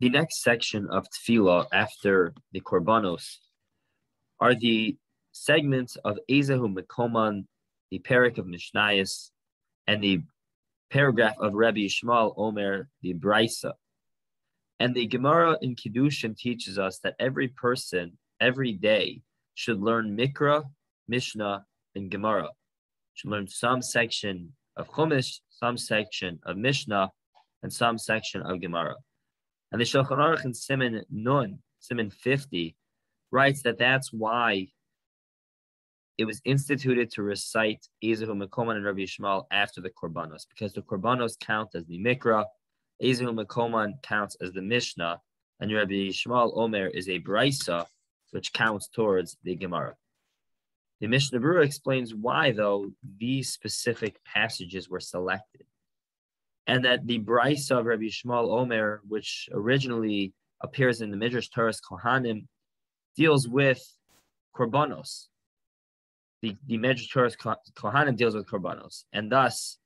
The next section of Tefillah after the Korbanos are the segments of Ezehu Mekoman, the parak of Mishnayos, and the paragraph of Rabbi Yishmael Omer, the Brisa. And the Gemara in Kiddushin teaches us that every person, every day, should learn Mikra, Mishnah, and Gemara. Should learn some section of Chumash, some section of Mishnah, and some section of Gemara. And the Shulchan Aruch in Siman Nun, Siman 50, writes that that's why it was instituted to recite Ezehu Mekoman and Rabbi Yishmael after the Korbanos, because the Korbanos count as the Mikra, Ezehu Mekoman counts as the Mishnah, and Rabbi Yishmael Omer is a Brisa, which counts towards the Gemara. The Mishnah Berurah explains why, though, these specific passages were selected. And that the Brisa of Rabbi Yishmael Omer, which originally appears in the Midrash Toras Kohanim, deals with Korbanos, the, the Medrash Torah Kohanim deals with korbanos, and thus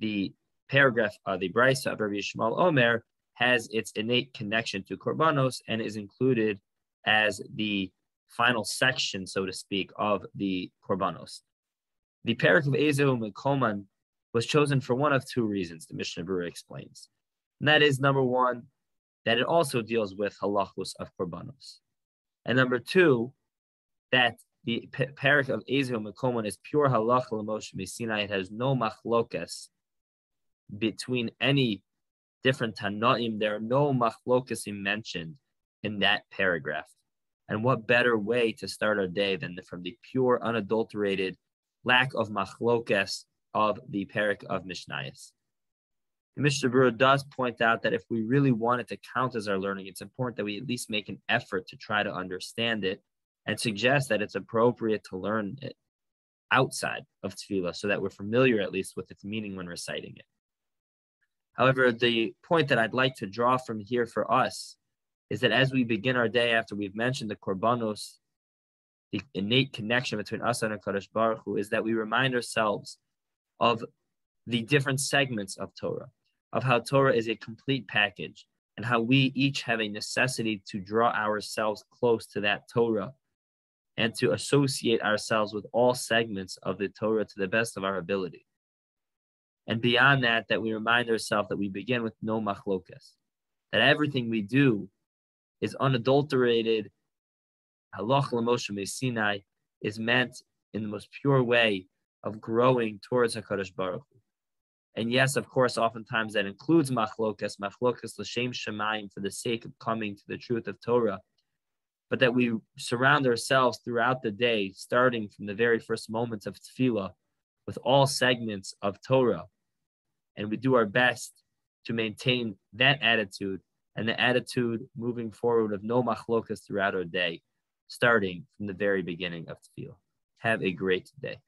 the paragraph of the Brisa of Rabbi Yishmael Omer has its innate connection to korbanos and is included as the final section, so to speak, of the korbanos. The parak of Ezehu Mekoman was chosen for one of two reasons, the Mishnah Berurah explains. And that is number one, that it also deals with halachos of korbanos. And number two, that the parak of Ezehu Mekoman is pure halacha l'Moshe. It has no machlokas between any different Tanaim. There are no machlokas mentioned in that paragraph. And what better way to start our day than from the pure, unadulterated lack of machlokas of the parak of Mishnayos. The Mishnah Berurah does point out that if we really want it to count as our learning, it's important that we at least make an effort to try to understand it and suggest that it's appropriate to learn it outside of tefillah so that we're familiar at least with its meaning when reciting it. However, the point that I'd like to draw from here for us is that as we begin our day after we've mentioned the korbanos, the innate connection between us and Hakadosh Baruch Hu is that we remind ourselves of the different segments of Torah, of how Torah is a complete package, and how we each have a necessity to draw ourselves close to that Torah and to associate ourselves with all segments of the Torah to the best of our ability. And beyond that, that we remind ourselves that we begin with no machlokas, that everything we do is unadulterated. Halach Moshe Sinai is meant in the most pure way of growing towards Hakadosh Baruch Hu. And yes, of course, oftentimes that includes machlokas, machlokas l'shem shemayim for the sake of coming to the truth of Torah but that we surround ourselves throughout the day, starting from the very first moments of tefillah, with all segments of Torah, and we do our best to maintain that attitude and the attitude moving forward of no machlokas throughout our day, starting from the very beginning of tefillah. Have a great day.